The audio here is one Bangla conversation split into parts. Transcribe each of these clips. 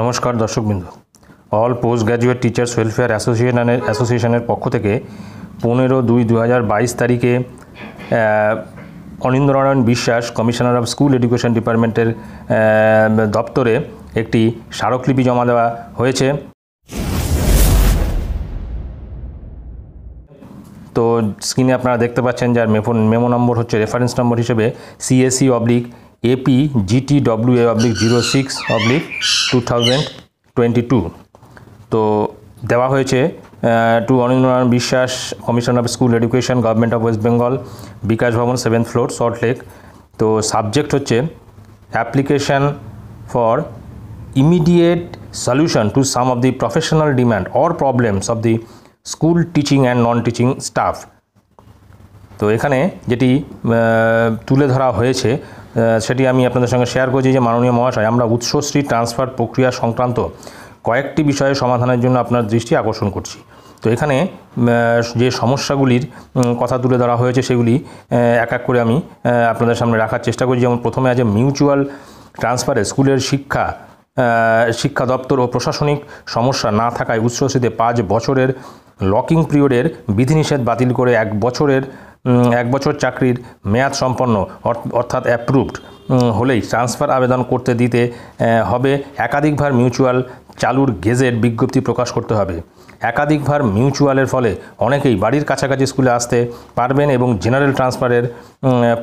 নমস্কার দর্শকবৃন্দ। All post graduate teachers welfare অ্যাসোসিয়েশনের অ্যাসোসিয়েশনের পক্ষ থেকে পনেরো দুই দু হাজার বাইশ তারিখে আহ, অনিন্দ্যনারায়ণ বিশ্বাস কমিশনার অফ স্কুল এডুকেশন ডিপার্টমেন্টের দপ্তরে একটি স্মারকলিপি জমা দেওয়া হয়েছে। তো স্ক্রিনে আপনারা দেখতে পাচ্ছেন যার মেমো মেমো নম্বর হচ্ছে রেফারেন্স নম্বর হিসেবে CSC oblique AP GT W A oblique zero six oblique two thousand twenty two তো দেওয়া হয়েছে to Anindranarayan Biswas commission of school education government of West Bengal Bikash Bhavan seventh floor salt lake তো সাবজেক্ট হচ্ছে application for immediate solution to some of the professional demand or problems of the school teaching and non teaching staff. তো এখানে যেটি তুলে ধরা হয়েছে সেটি আমি আপনাদের সঙ্গে শেয়ার করছি যে মাননীয় মহাশয়, আমরা উৎসশ্রী ট্রান্সফার প্রক্রিয়া সংক্রান্ত কয়েকটি বিষয়ে সমাধানের জন্য আপনার দৃষ্টি আকর্ষণ করছি। তো এখানে যে সমস্যাগুলির কথা তুলে ধরা হয়েছে সেগুলি এক এক করে আমি আপনাদের সামনে রাখার চেষ্টা করছি। যেমন প্রথমে আছে মিউচুয়াল ট্রান্সফারে স্কুলের শিক্ষা শিক্ষা দপ্তর ও প্রশাসনিক সমস্যা না থাকায় উচ্চশ্রীতে পাঁচ বছরের লকিং পিরিয়ডের বিধিনিষেধ বাতিল করে এক বছরের এক বছর চাকরির মেয়াদ সম্পন্ন অর্থাৎ অ্যাপ্রুভড হলেই ট্রান্সফার আবেদন করতে দিতে হবে একাধিকবার মিউচুয়াল চালুর গেজেট বিজ্ঞপ্তি প্রকাশ করতে হবে। একাধিকবার মিউচুয়ালের ফলে অনেকেই বাড়ির কাছাকাছি স্কুলে আসতে পারবেন এবং জেনারেল ট্রান্সফারের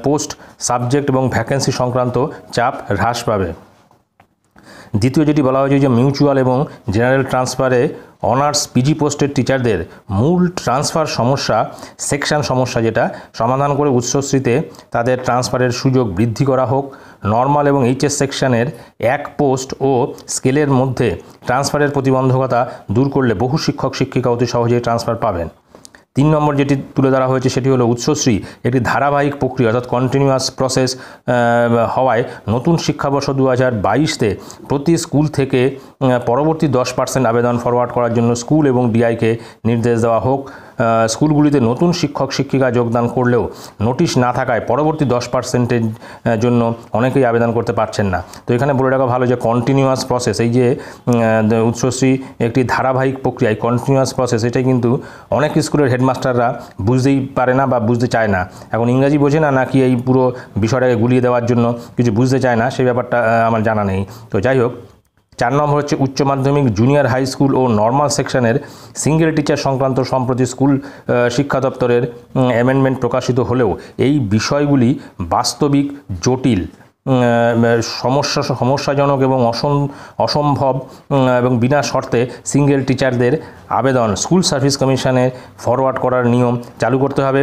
পোস্ট সাবজেক্ট এবং ভ্যাকেন্সি সংক্রান্ত চাপ হ্রাস পাবে। দ্বিতীয় যেটি বলা হয়েছে যে মিউচুয়াল এবং জেনারেল ট্রান্সফারে অনার্স পিজি পোস্টের টিচারদের মূল ট্রান্সফার সমস্যা, সেকশন সমস্যা যেটা, সমাধান করে উচ্চশ্রীতে তাদের ট্রান্সফারের সুযোগ বৃদ্ধি করা হোক। নর্মাল এবং এইচএস সেকশনের এক পোস্ট ও স্কেলের মধ্যে ট্রান্সফারের প্রতিবন্ধকতা দূর করলে বহু শিক্ষক শিক্ষিকা অতি সহজেই ট্রান্সফার পাবেন। তিন নম্বর যেটি তুলে ধরা হয়েছে সেটি হলো উচ্চশ্রী একটি ধারাবাহিক প্রক্রিয়া অর্থাৎ কন্টিনিউয়াস প্রসেস হওয়ায় নতুন শিক্ষাবর্ষ দু হাজার বাইশতে প্রতি স্কুল থেকে পরবর্তী দশ পার্সেন্ট আবেদন ফরওয়ার্ড করার জন্য স্কুল এবং ডিআইকে নির্দেশ দেওয়া হোক। স্কুলগুলিতে নতুন শিক্ষক, শিক্ষিকা যোগদান করলেও নোটিশ না থাকায় পরবর্তী দশ পার্সেন্টের জন্য অনেকেই আবেদন করতে পারছেন না। তো এখানে বলে রাখা ভালো যে কন্টিনিউয়াস প্রসেস এই যে উচ্চশ্রী একটি ধারাবাহিক প্রক্রিয়া, এই কন্টিনিউয়াস প্রসেস এটাই কিন্তু অনেক স্কুলের হেডমাস্টাররা বুঝতেই পারে না বা বুঝতে চায় না। এখন ইংরাজি বোঝে না, নাকি এই পুরো বিষয়টাকে গুলিয়ে দেওয়ার জন্য কিছু বুঝতে চায় না, সেই ব্যাপারটা আমার জানা নেই। তো যাই হোক, চার নম্বর হচ্ছে উচ্চ মাধ্যমিক জুনিয়র হাই স্কুল ও নর্মাল সেকশনের সিঙ্গেল টিচার সংক্রান্ত সম্প্রতি স্কুল শিক্ষা দপ্তরের অ্যামেন্ডমেন্ট প্রকাশিত হলেও এই বিষয়গুলি বাস্তবিক, জটিল। সমস্যা, সমস্যাজনক এবং অসম, অসম্ভব এবং বিনা শর্তে সিঙ্গেল টিচারদের আবেদন স্কুল সার্ভিস কমিশনের ফরওয়ার্ড করার নিয়ম চালু করতে হবে।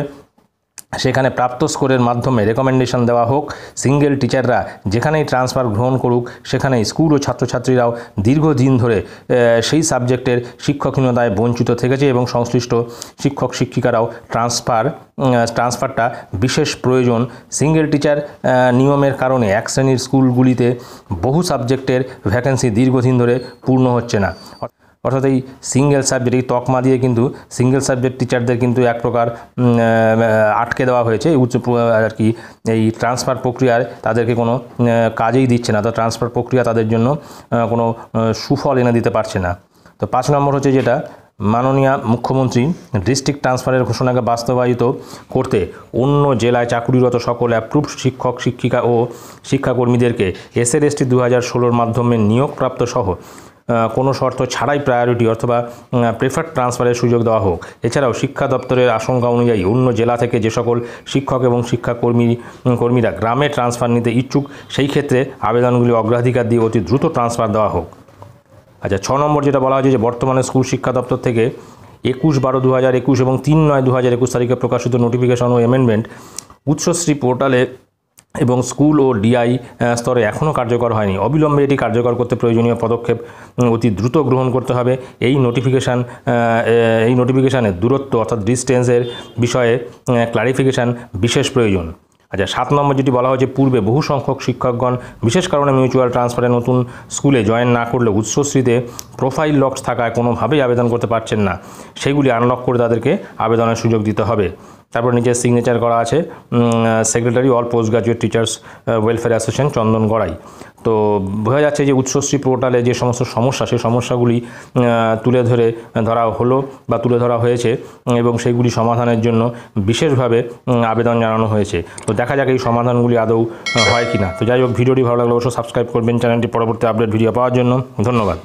সেখানে প্রাপ্ত স্কোরের মাধ্যমে রেকমেন্ডেশন দেওয়া হোক। সিঙ্গেল টিচাররা যেখানেই ট্রান্সফার গ্রহণ করুক, সেখানেই স্কুল ও ছাত্রছাত্রীরাও দীর্ঘদিন ধরে সেই সাবজেক্টের শিক্ষকহীনতায় বঞ্চিত থেকেছে এবং সংশ্লিষ্ট শিক্ষক, শিক্ষিকারাও ট্রান্সফার ট্রান্সফারটা বিশেষ প্রয়োজন। সিঙ্গেল টিচার নিয়মের কারণে এক শ্রেণির স্কুলগুলিতে বহু সাবজেক্টের ভ্যাকেন্সি দীর্ঘদিন ধরে পূর্ণ হচ্ছে না। অর্থাৎ এই সিঙ্গেল সাবজেক্ট এই তকমা দিয়ে কিন্তু সিঙ্গেল সাবজেক্ট টিচারদের কিন্তু এক প্রকার আটকে দেওয়া হয়েছে। উচ্চ আর কি, এই ট্রান্সফার প্রক্রিয়ায় তাদেরকে কোনো কাজেই দিচ্ছে না। তো ট্রান্সফার প্রক্রিয়া তাদের জন্য কোনো সুফল এনে দিতে পারছে না। তো পাঁচ নম্বর হচ্ছে যেটা, মাননীয় মুখ্যমন্ত্রী ডিস্ট্রিক্ট ট্রান্সফারের ঘোষণাকে বাস্তবায়িত করতে অন্য জেলায় চাকুরিরত সকল অ্যাপ্রুভ শিক্ষক, শিক্ষিকা ও শিক্ষাকর্মীদেরকে এসএল এসটি দু হাজার ষোলোর মাধ্যমে নিয়োগপ্রাপ্ত সহ কোনো শর্ত ছাড়াই প্রায়োরিটি অথবা প্রেফার্ড ট্রান্সফারের সুযোগ দেওয়া হোক। এছাড়াও শিক্ষা দপ্তরের আশঙ্কা অনুযায়ী অন্য জেলা থেকে যে সকল শিক্ষক এবং শিক্ষাকর্মী কর্মীরা গ্রামে ট্রান্সফার নিতে ইচ্ছুক, সেই ক্ষেত্রে আবেদনগুলি অগ্রাধিকার দিয়ে অতি দ্রুত ট্রান্সফার দেওয়া হোক। আচ্ছা ছ নম্বর যেটা বলা হয়েছে যে বর্তমানে স্কুল শিক্ষা দপ্তর থেকে একুশ বারো দু হাজার একুশ এবং তিন নয় দু হাজার একুশ তারিখে প্রকাশিত নোটিফিকেশন ও অ্যামেন্ডমেন্ট উচ্চশ্রী পোর্টালে এবং স্কুল ও ডিআই স্তরে এখনও কার্যকর হয়নি। অবিলম্বে এটি কার্যকর করতে প্রয়োজনীয় পদক্ষেপ অতি দ্রুত গ্রহণ করতে হবে। এই নোটিফিকেশান এই নোটিফিকেশানের দূরত্ব অর্থাৎ ডিস্টেন্সের বিষয়ে ক্লারিফিকেশান বিশেষ প্রয়োজন। আচ্ছা সাত নম্বর যেটি বলা হয়েছে, পূর্বে বহু সংখ্যক শিক্ষকগণ, বিশেষ কারণে মিউচুয়াল ট্রান্সফারে নতুন স্কুলে জয়েন না করলে উচ্চশ্রীতে প্রোফাইল লক থাকায় কোনোভাবেই আবেদন করতে পারছেন না। সেগুলি আনলক করে তাদেরকে আবেদনের সুযোগ দিতে হবে। তারপর নিচে সিগনেচার করা আছে secretary all post graduate teachers welfare association Chandan Garai. তো বোঝা যাচ্ছে যে উৎসশ্রী পোর্টালে যে সমস্ত সমস্যা, সেই সমস্যাগুলি তুলে ধরে ধরা হলো বা তুলে ধরা হয়েছে এবং সেইগুলি সমাধানের জন্য বিশেষভাবে আবেদন জানানো হয়েছে। তো দেখা যাক এই সমাধানগুলি আদৌ হয় কি না তো যাই হোক, ভিডিওটি ভালো লাগলে অবশ্যই সাবস্ক্রাইব করবেন। চ্যানেলটি পরবর্তী আপডেট ভিডিও পাওয়ার জন্য ধন্যবাদ।